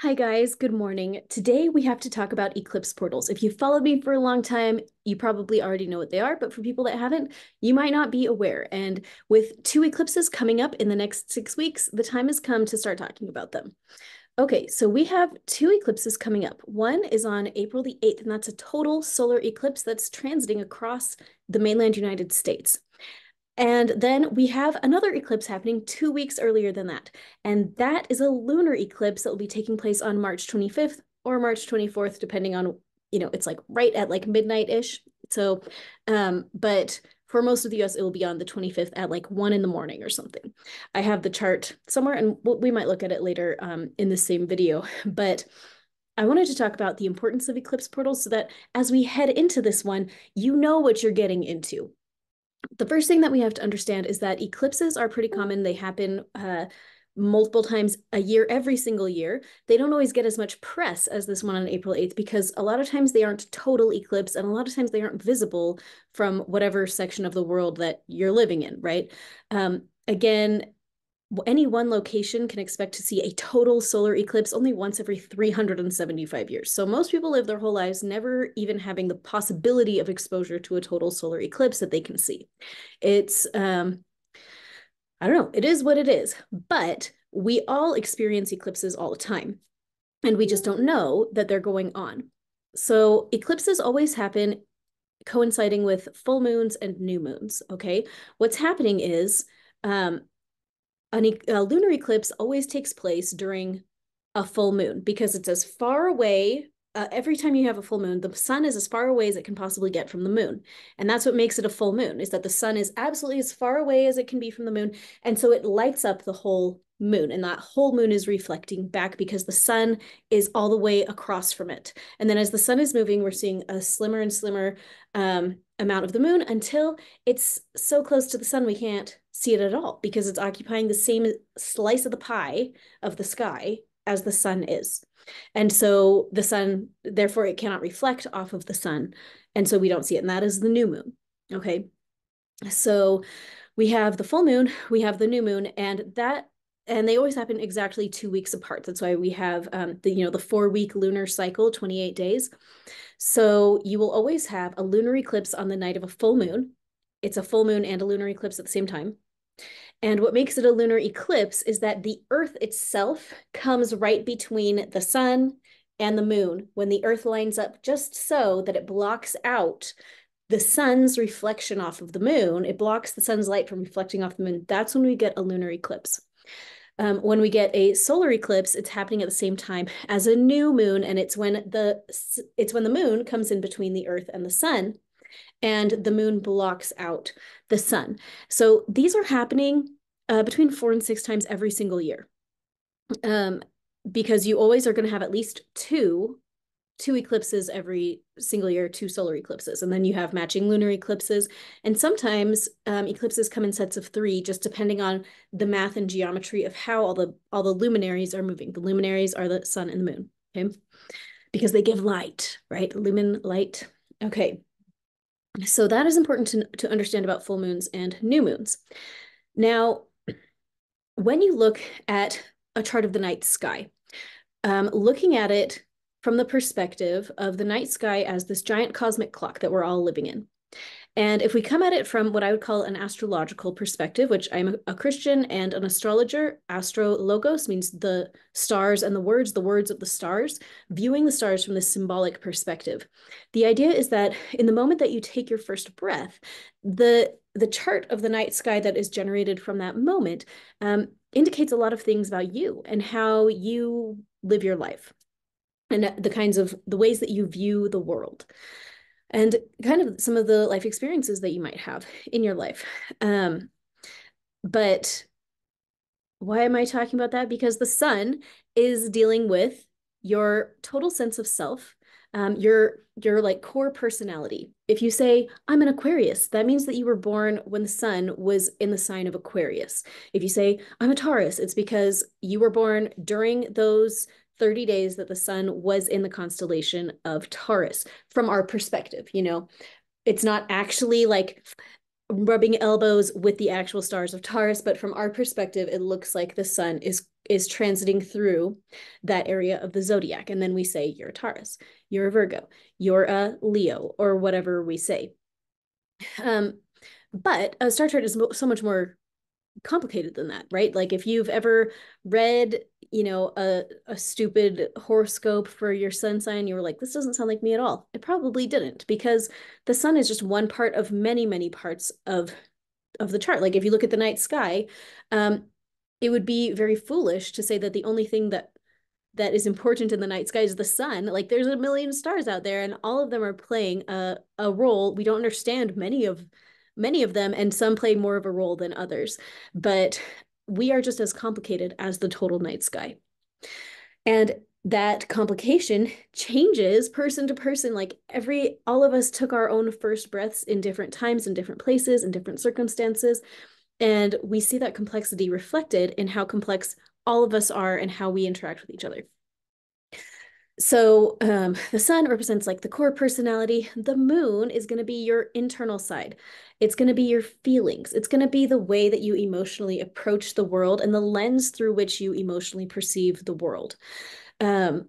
Hi, guys. Good morning. Today we have to talk about eclipse portals. If you've followed me for a long time, you probably already know what they are, but for people that haven't, you might not be aware. And with two eclipses coming up in the next six weeks, the time has come to start talking about them. Okay, so we have two eclipses coming up. One is on April the 8th, and that's a total solar eclipse that's transiting across the mainland United States. And then we have another eclipse happening two weeks earlier than that. And that is a lunar eclipse that will be taking place on March 25th or March 24th, depending on, you know, it's like right at like midnight-ish. So, um, but for most of the US, it will be on the 25th at like one in the morning or something. I have the chart somewhere and we might look at it later um, in the same video, but I wanted to talk about the importance of eclipse portals so that as we head into this one, you know what you're getting into the first thing that we have to understand is that eclipses are pretty common. They happen uh, multiple times a year, every single year. They don't always get as much press as this one on April 8th because a lot of times they aren't total eclipse and a lot of times they aren't visible from whatever section of the world that you're living in, right? Um, again, any one location can expect to see a total solar eclipse only once every 375 years. So most people live their whole lives never even having the possibility of exposure to a total solar eclipse that they can see. It's, um, I don't know, it is what it is, but we all experience eclipses all the time and we just don't know that they're going on. So eclipses always happen coinciding with full moons and new moons, okay? What's happening is um, an, a lunar eclipse always takes place during a full moon because it's as far away uh, every time you have a full moon the sun is as far away as it can possibly get from the moon. And that's what makes it a full moon is that the sun is absolutely as far away as it can be from the moon. And so it lights up the whole moon and that whole moon is reflecting back because the sun is all the way across from it. And then as the sun is moving we're seeing a slimmer and slimmer um, amount of the moon until it's so close to the sun we can't see it at all because it's occupying the same slice of the pie of the sky as the sun is. And so the sun, therefore, it cannot reflect off of the sun. And so we don't see it. And that is the new moon. Okay. So we have the full moon, we have the new moon, and that and they always happen exactly two weeks apart. That's why we have um, the you know the four week lunar cycle, 28 days. So you will always have a lunar eclipse on the night of a full moon. It's a full moon and a lunar eclipse at the same time. And what makes it a lunar eclipse is that the Earth itself comes right between the sun and the moon when the Earth lines up just so that it blocks out the sun's reflection off of the moon. It blocks the sun's light from reflecting off the moon. That's when we get a lunar eclipse. Um, when we get a solar eclipse, it's happening at the same time as a new moon, and it's when the it's when the moon comes in between the Earth and the sun, and the moon blocks out the sun. So these are happening uh, between four and six times every single year, um, because you always are going to have at least two two eclipses every single year, two solar eclipses, and then you have matching lunar eclipses. And sometimes um, eclipses come in sets of three, just depending on the math and geometry of how all the all the luminaries are moving. The luminaries are the sun and the moon, okay? Because they give light, right? Lumen light. Okay. So that is important to, to understand about full moons and new moons. Now, when you look at a chart of the night sky, um, looking at it from the perspective of the night sky as this giant cosmic clock that we're all living in. And if we come at it from what I would call an astrological perspective, which I'm a Christian and an astrologer, astro logos means the stars and the words, the words of the stars, viewing the stars from this symbolic perspective. The idea is that in the moment that you take your first breath, the the chart of the night sky that is generated from that moment um, indicates a lot of things about you and how you live your life and the kinds of the ways that you view the world and kind of some of the life experiences that you might have in your life. Um, but why am i talking about that? Because the sun is dealing with your total sense of self um, your your like core personality. If you say i'm an aquarius that means that you were born when the sun was in the sign of aquarius. If you say i'm a taurus it's because you were born during those 30 days that the sun was in the constellation of Taurus from our perspective, you know. It's not actually like rubbing elbows with the actual stars of Taurus, but from our perspective, it looks like the sun is is transiting through that area of the zodiac. And then we say, you're a Taurus, you're a Virgo, you're a Leo, or whatever we say. Um, but a star chart is so much more complicated than that, right? Like if you've ever read, you know, a, a stupid horoscope for your sun sign, you were like, this doesn't sound like me at all. It probably didn't because the sun is just one part of many, many parts of of the chart. Like if you look at the night sky, um, it would be very foolish to say that the only thing that that is important in the night sky is the sun. Like there's a million stars out there and all of them are playing a, a role. We don't understand many of many of them and some play more of a role than others. But we are just as complicated as the total night sky. And that complication changes person to person like every all of us took our own first breaths in different times in different places in different circumstances and we see that complexity reflected in how complex all of us are and how we interact with each other. So um, the sun represents like the core personality. The moon is going to be your internal side. It's going to be your feelings. It's going to be the way that you emotionally approach the world and the lens through which you emotionally perceive the world. Um,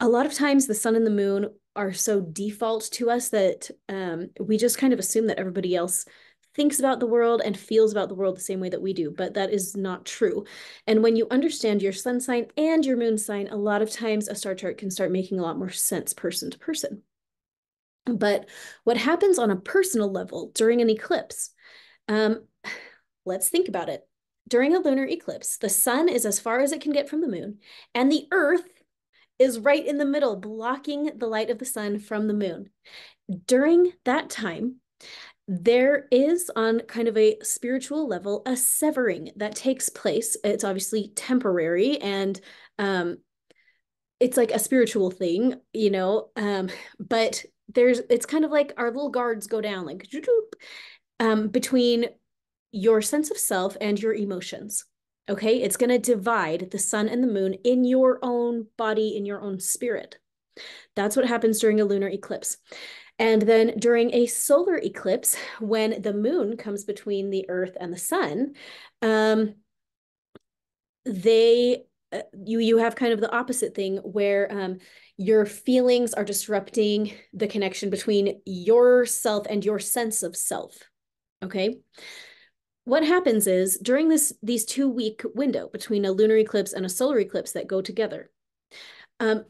a lot of times the sun and the moon are so default to us that um, we just kind of assume that everybody else thinks about the world and feels about the world the same way that we do, but that is not true. And when you understand your sun sign and your moon sign, a lot of times a star chart can start making a lot more sense person to person. But what happens on a personal level during an eclipse? Um, let's think about it. During a lunar eclipse, the sun is as far as it can get from the moon, and the earth is right in the middle, blocking the light of the sun from the moon. During that time, there is on kind of a spiritual level a severing that takes place. It's obviously temporary and um it's like a spiritual thing you know um but there's it's kind of like our little guards go down like um between your sense of self and your emotions okay? It's going to divide the sun and the moon in your own body in your own spirit that's what happens during a lunar eclipse and then during a solar eclipse, when the moon comes between the earth and the sun, um, they uh, you you have kind of the opposite thing where um, your feelings are disrupting the connection between yourself and your sense of self. Okay. What happens is during this these two week window between a lunar eclipse and a solar eclipse that go together, um,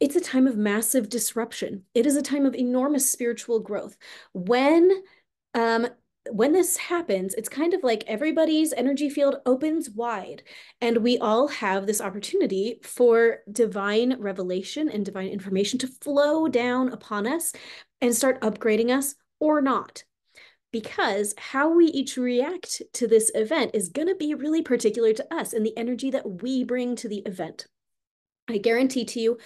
it's a time of massive disruption. It is a time of enormous spiritual growth. When um, when this happens, it's kind of like everybody's energy field opens wide, and we all have this opportunity for divine revelation and divine information to flow down upon us and start upgrading us or not. Because how we each react to this event is going to be really particular to us and the energy that we bring to the event. I guarantee to you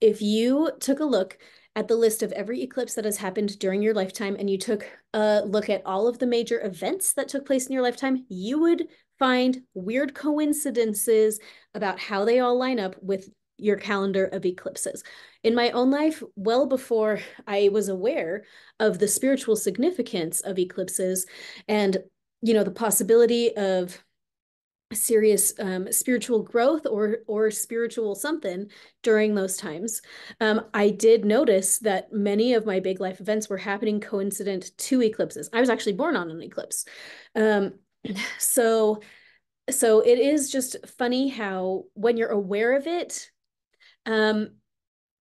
if you took a look at the list of every eclipse that has happened during your lifetime and you took a look at all of the major events that took place in your lifetime, you would find weird coincidences about how they all line up with your calendar of eclipses. In my own life, well before I was aware of the spiritual significance of eclipses and you know the possibility of serious um, spiritual growth or or spiritual something during those times. Um, I did notice that many of my big life events were happening coincident to eclipses. I was actually born on an eclipse. Um, so so it is just funny how when you're aware of it, um,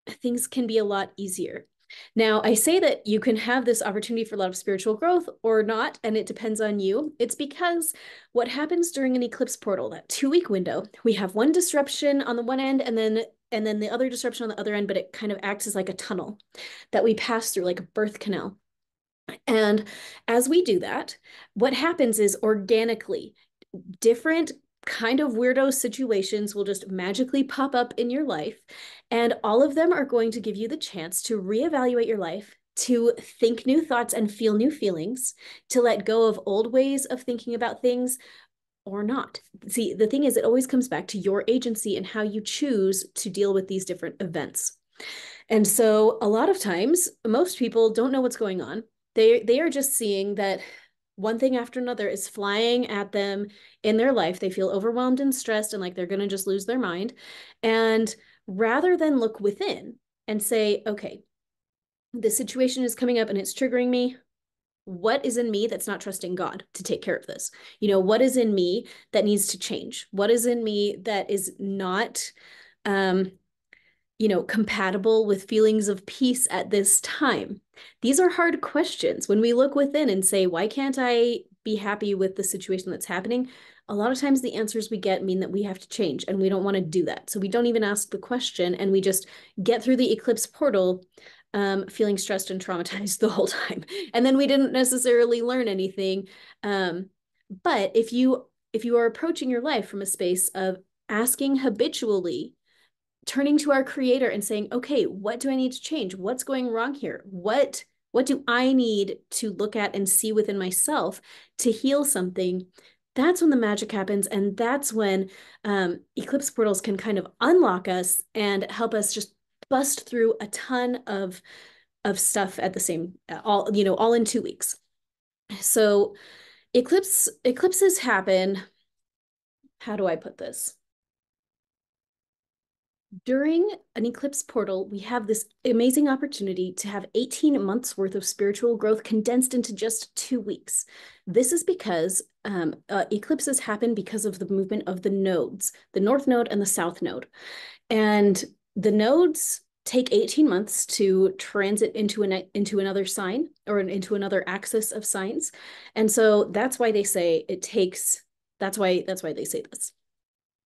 things can be a lot easier. Now, I say that you can have this opportunity for a lot of spiritual growth or not, and it depends on you. It's because what happens during an eclipse portal, that two week window, we have one disruption on the one end and then and then the other disruption on the other end, but it kind of acts as like a tunnel that we pass through, like a birth canal. And as we do that, what happens is organically, different kind of weirdo situations will just magically pop up in your life. And all of them are going to give you the chance to reevaluate your life, to think new thoughts and feel new feelings, to let go of old ways of thinking about things or not. See, the thing is, it always comes back to your agency and how you choose to deal with these different events. And so, a lot of times, most people don't know what's going on They they are just seeing that one thing after another is flying at them in their life. They feel overwhelmed and stressed and like they're going to just lose their mind. And rather than look within and say, okay, this situation is coming up and it's triggering me. What is in me that's not trusting God to take care of this? You know, what is in me that needs to change? What is in me that is not um you know, compatible with feelings of peace at this time? These are hard questions. When we look within and say, why can't I be happy with the situation that's happening? A lot of times the answers we get mean that we have to change and we don't want to do that. So we don't even ask the question and we just get through the eclipse portal um, feeling stressed and traumatized the whole time. And then we didn't necessarily learn anything. Um, but if you if you are approaching your life from a space of asking habitually, turning to our creator and saying, okay, what do I need to change? What's going wrong here? What what do I need to look at and see within myself to heal something? That's when the magic happens. And that's when um, eclipse portals can kind of unlock us and help us just bust through a ton of of stuff at the same all you know all in two weeks so eclipse eclipses happen how do i put this during an eclipse portal, we have this amazing opportunity to have 18 months worth of spiritual growth condensed into just two weeks. This is because um, uh, eclipses happen because of the movement of the nodes, the North Node and the South Node. And the nodes take 18 months to transit into an into another sign or into another axis of signs. And so that's why they say it takes that's why that's why they say this.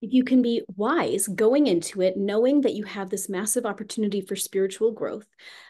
If you can be wise going into it, knowing that you have this massive opportunity for spiritual growth,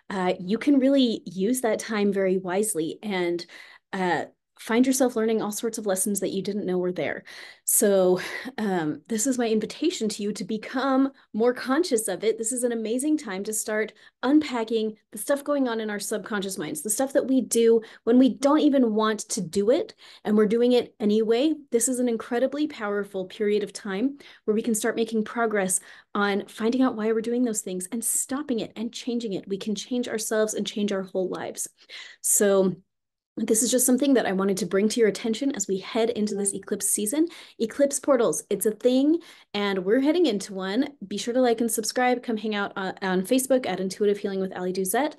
uh, you can really use that time very wisely. And uh, find yourself learning all sorts of lessons that you didn't know were there. So, um, this is my invitation to you to become more conscious of it. This is an amazing time to start unpacking the stuff going on in our subconscious minds, the stuff that we do when we don't even want to do it and we're doing it anyway. This is an incredibly powerful period of time where we can start making progress on finding out why we're doing those things and stopping it and changing it. We can change ourselves and change our whole lives. So, this is just something that I wanted to bring to your attention as we head into this eclipse season. Eclipse portals, it's a thing, and we're heading into one. Be sure to like and subscribe. Come hang out on, uh, on Facebook at Intuitive Healing with Allie Duzett.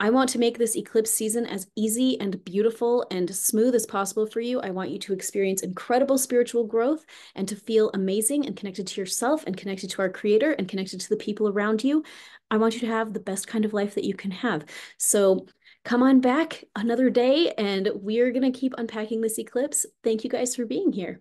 I want to make this eclipse season as easy and beautiful and smooth as possible for you. I want you to experience incredible spiritual growth and to feel amazing and connected to yourself and connected to our creator and connected to the people around you. I want you to have the best kind of life that you can have. So come on back another day and we're going to keep unpacking this eclipse. Thank you guys for being here.